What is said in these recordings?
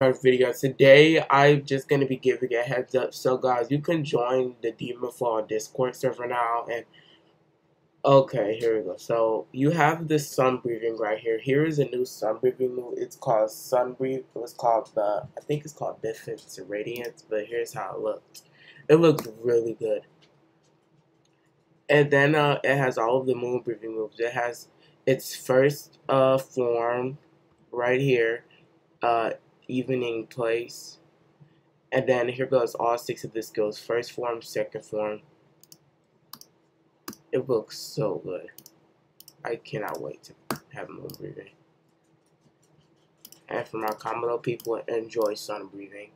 video. Today i'm just going to be giving a heads up. So guys you can join the demon fall discord server now and okay here we go. So you have this sun breathing right here. Here is a new sun breathing move it's called sun breathe it was called the i think it's called Beneficent Radiance but here's how it looked it looked really good. And then uh, it has all of the moon breathing moves. It has its first uh, form right here. Uh, Evening Palace. And then here goes all six of the skills. First form, second form. It looks so good. I cannot wait to have moon breathing. And for my Kamado people, enjoy sun breathing.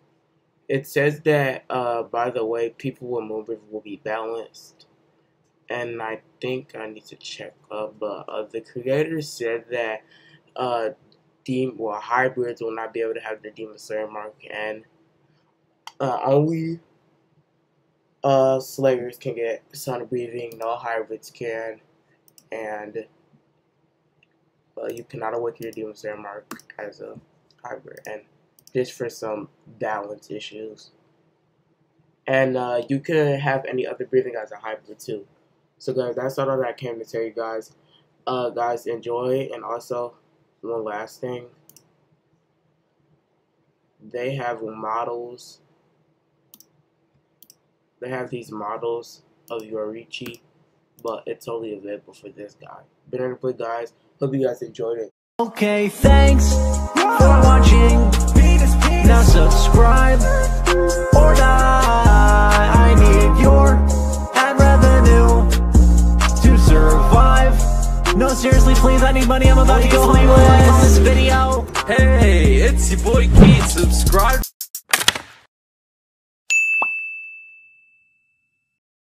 It says that, uh, by the way, people with moon breathing will be balanced. And I think I need to check up, but uh, the creator said that uh, demon well hybrids will not be able to have the demon slayer mark. And uh, only uh, slayers can get sun breathing no hybrids can. And uh, you cannot awaken your demon slayer mark as a hybrid. And just for some balance issues. And uh, you can have any other breathing as a hybrid too. So guys that's all that I came to tell you guys. Uh, guys enjoy and also one last thing. They have models. They have these models of Yoriichi, but it's only available for this guy. Been on the guys. Hope you guys enjoyed it. Okay, thanks for watching. Now subscribe No, seriously, please, I need money. I'm about to go home this video. Hey, it's your boy Keith. Subscribe